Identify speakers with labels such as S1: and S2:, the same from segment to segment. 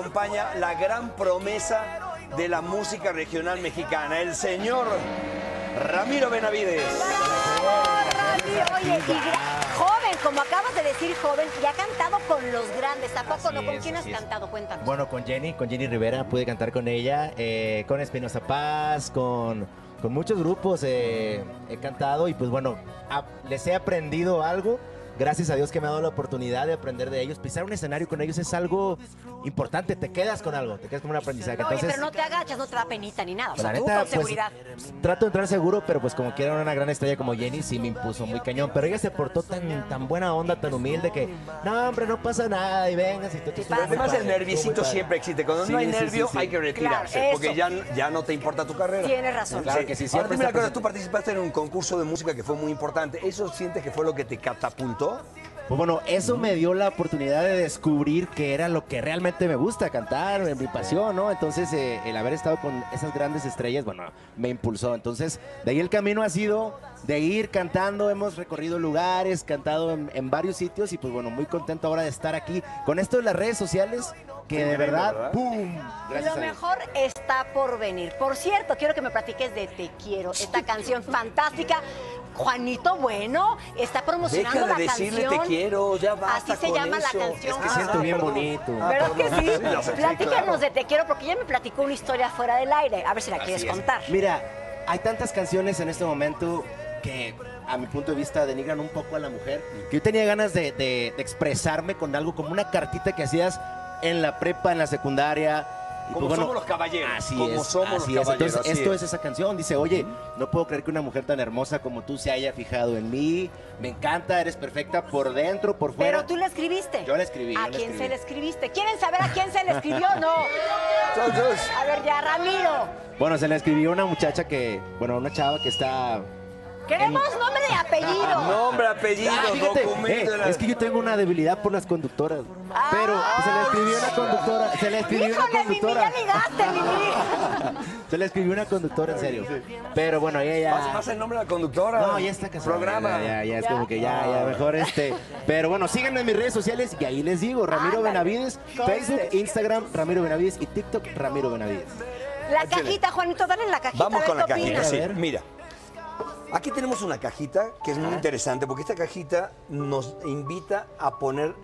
S1: acompaña la gran promesa de la música regional mexicana, el señor Ramiro Benavides.
S2: Ramiro, oye, y joven, como acabas de decir, joven, y ha cantado con los grandes. ¿A poco no? ¿Con quién has cantado? Cuéntanos.
S3: Bueno, con Jenny, con Jenny Rivera, pude cantar con ella, eh, con Espinosa Paz, con, con muchos grupos eh, he cantado y pues bueno, a- les he aprendido algo. Gracias a Dios que me ha dado la oportunidad de aprender de ellos. Pisar un escenario con ellos es algo importante, te quedas con algo, te quedas con un aprendizaje.
S2: Oye,
S3: Entonces,
S2: pero no te agachas, no te da penita ni nada. O sea,
S3: la
S2: tú
S3: neta,
S2: con
S3: pues,
S2: seguridad.
S3: trato de entrar seguro, pero pues como quiera una gran estrella como Jenny, sí me impuso muy cañón. Pero ella se portó tan, tan buena onda, tan humilde que, no, hombre, no pasa nada y vengas y tú tú-
S2: pasa?
S1: Además, el nerviosito siempre existe. Cuando
S3: Sí,
S1: no hay
S3: sí,
S1: nervio,
S3: sí.
S1: hay que retirarse,
S2: Claro,
S1: porque ya, ya no te importa tu carrera.
S2: Tienes razón.
S3: Claro que sí,
S1: Ahora
S3: siempre
S1: dime una
S3: está
S1: cosa, tú participaste en un concurso de música que fue muy importante. ¿Eso sientes que fue lo que te catapultó?
S3: Pues bueno, eso me dio la oportunidad de descubrir que era lo que realmente me gusta, cantar, mi pasión, ¿no? Entonces, eh, el haber estado con esas grandes estrellas, bueno, me impulsó. Entonces, de ahí el camino ha sido de ir cantando, hemos recorrido lugares, cantado en, en varios sitios y pues bueno, muy contento ahora de estar aquí con esto de las redes sociales, que de verdad,
S1: ¿verdad?
S3: ¡pum! Gracias
S2: Lo mejor está por venir. Por cierto, quiero que me platiques de Te Quiero, esta canción fantástica. Juanito Bueno está promocionando
S1: Deja de
S2: la
S1: decirle
S2: canción.
S1: te quiero, ya basta
S2: Así se
S1: con
S2: llama la canción.
S3: Es que siento
S1: Ah,
S3: bien
S1: perdón.
S3: bonito.
S1: Ah,
S2: ¿Verdad que
S1: perdón.
S2: sí?
S1: ya sí,
S2: Platícanos
S1: claro.
S2: de Te Quiero, porque ella me platicó una historia fuera del aire. A ver si la quieres
S3: es.
S2: contar.
S3: Mira, hay tantas canciones en este momento que a mi punto de vista denigran un poco a la mujer. Que yo tenía ganas de, de- de expresarme con algo como una cartita que hacías en la prepa, en la secundaria.
S1: Como
S3: pues, bueno,
S1: somos los caballeros.
S3: Así
S1: como
S3: es,
S1: somos
S3: así
S1: los
S3: es.
S1: caballeros.
S3: Entonces,
S1: así
S3: esto es. esa canción. Dice, oye, no puedo creer que una mujer tan hermosa como tú se haya fijado en mí. Me encanta, eres perfecta por dentro, por fuera.
S2: Pero tú la escribiste.
S3: Yo la escribí,
S2: ¿A quién
S3: escribí.
S2: se la escribiste? ¿Quieren saber a quién se le escribió? No. A ver, ya, Ramiro.
S3: Bueno, se la escribió una muchacha que, bueno, una chava que está
S2: Queremos nombre y apellido.
S1: nombre, apellido,
S3: Ah, fíjate,
S1: documento.
S3: eh,
S1: la-
S3: es que yo tengo una debilidad por las conductoras. Pero pues, se le escribió una conductora, se le escribió una
S2: Híjole, Mimi,
S3: conductora.
S2: ya ligaste, Mimi.
S3: Se le escribió una conductora, en serio. Pero bueno, ella
S1: ¿Vas,
S3: ya.
S1: vas el nombre de la conductora?
S3: No, ya está casada.
S1: Programa.
S3: Ya, ya, ya es
S2: Ya.
S3: como que ya, ya, mejor este. Pero bueno, síganme en mis redes sociales y ahí les digo, Ramiro. Benavides, Facebook, Instagram, Ramiro Benavides y TikTok, Ramiro Benavides.
S2: La cajita, Juanito, dale la cajita.
S1: Vamos con la cajita, sí. Mira, aquí tenemos una cajita que es muy interesante porque esta cajita nos invita a poner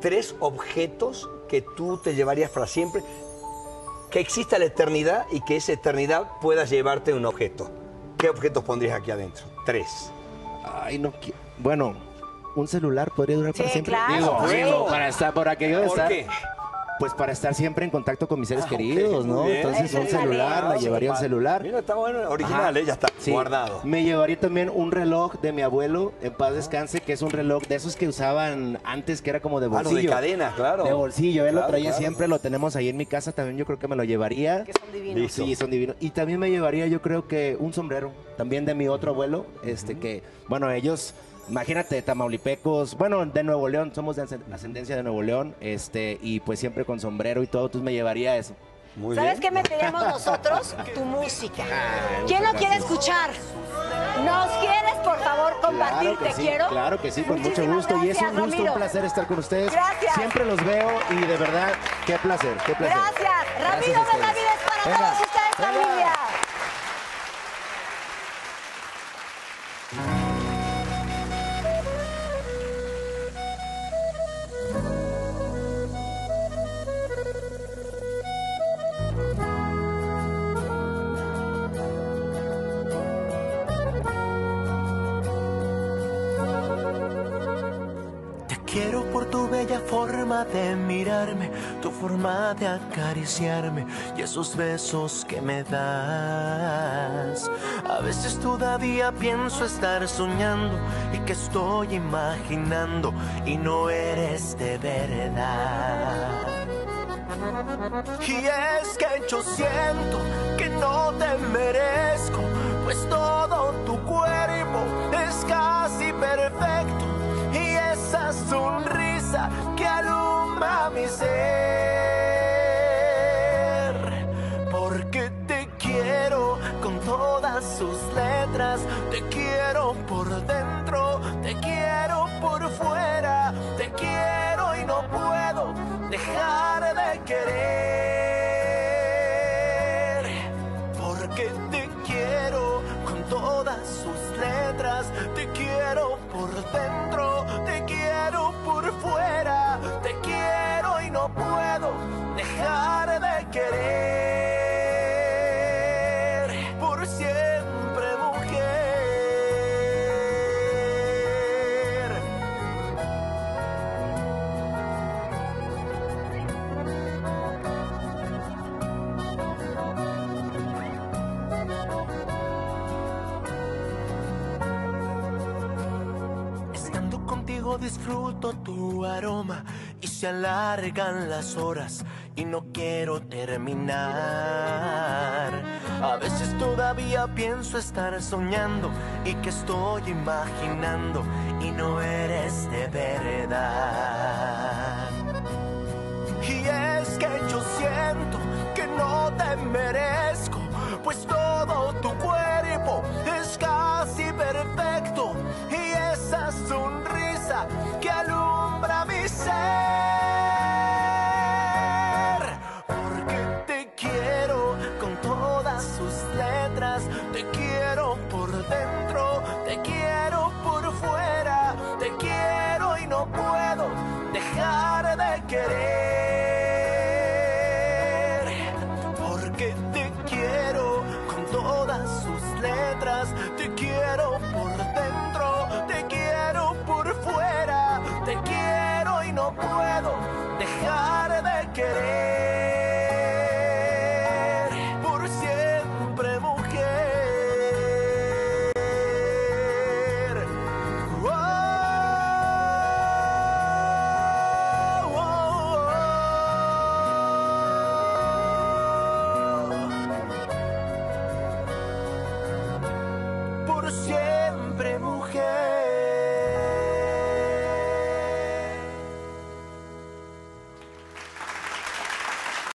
S1: tres objetos que tú te llevarías para siempre, que exista la eternidad y que esa eternidad puedas llevarte un objeto. ¿Qué objetos pondrías aquí adentro? Tres.
S3: Ay, no Bueno, un celular podría durar para
S2: Sí,
S3: siempre.
S2: claro.
S3: Digo,
S1: Bueno.
S3: digo, para estar por aquello de
S1: ¿Por
S3: estar.
S1: qué?
S3: Pues para estar siempre en contacto con mis seres
S1: Ah,
S3: queridos, ¿no?
S1: bien.
S3: Entonces un celular, me llevaría un celular.
S1: Mira, está bueno, original, ¿eh? ya está,
S3: Sí.
S1: guardado.
S3: Me llevaría también un reloj de mi abuelo, en paz descanse, que es un reloj de esos que usaban antes, que era como de
S1: Ah, no,
S3: bolsillo.
S1: de cadena, claro.
S3: De bolsillo, él lo traía
S1: claro.
S3: siempre, lo tenemos ahí en mi casa, también yo creo que me lo llevaría.
S2: Que son divinos.
S1: Listo.
S3: Sí, son divinos. Y también me llevaría, yo creo que un sombrero, también de mi otro abuelo, este que, bueno, ellos, imagínate, tamaulipecos, bueno, de Nuevo León, somos de ascend- ascendencia de Nuevo León, este, y pues siempre con sombrero y todo, entonces me llevaría eso.
S1: Muy
S2: ¿Sabes
S1: bien.
S2: qué meteremos nosotros? Tu música.
S3: Ay,
S2: ¿Quién lo quiere escuchar? ¿Nos quieres, por favor, compartir?
S3: Claro que
S2: Te
S3: sí,
S2: quiero.
S3: claro que sí, con mucho gusto. y es un gusto,
S2: Ramiro.
S3: un placer estar con ustedes.
S2: Gracias.
S3: Siempre los veo y de verdad, qué placer, qué placer.
S2: Gracias. Ramiro. Benavides para
S3: Venga,
S2: todos ustedes,
S3: venga.
S2: familia.
S4: Quiero por tu bella forma de mirarme, tu forma de acariciarme y esos besos que me das. A veces todavía pienso estar soñando y que estoy imaginando y no eres de verdad. Y es que yo siento que no te merezco, pues todo tu cuerpo es casi perfecto y esa sonrisa que alumbra mi ser. Porque te quiero con todas sus letras, te quiero por dentro, te quiero por fuera, te quiero y no puedo dejar de querer. Porque te quiero con todas sus letras, te quiero por dentro puedo dejar de querer por siempre, mujer. Estando contigo disfruto tu aroma y se alargan las horas y no quiero terminar. A veces todavía pienso estar soñando y que estoy imaginando y no eres de verdad. Y es que yo siento que no te merezco, pues todo tu cuerpo es casi perfecto. sus letras. Te quiero por dentro, te quiero por fuera, te quiero y no puedo dejar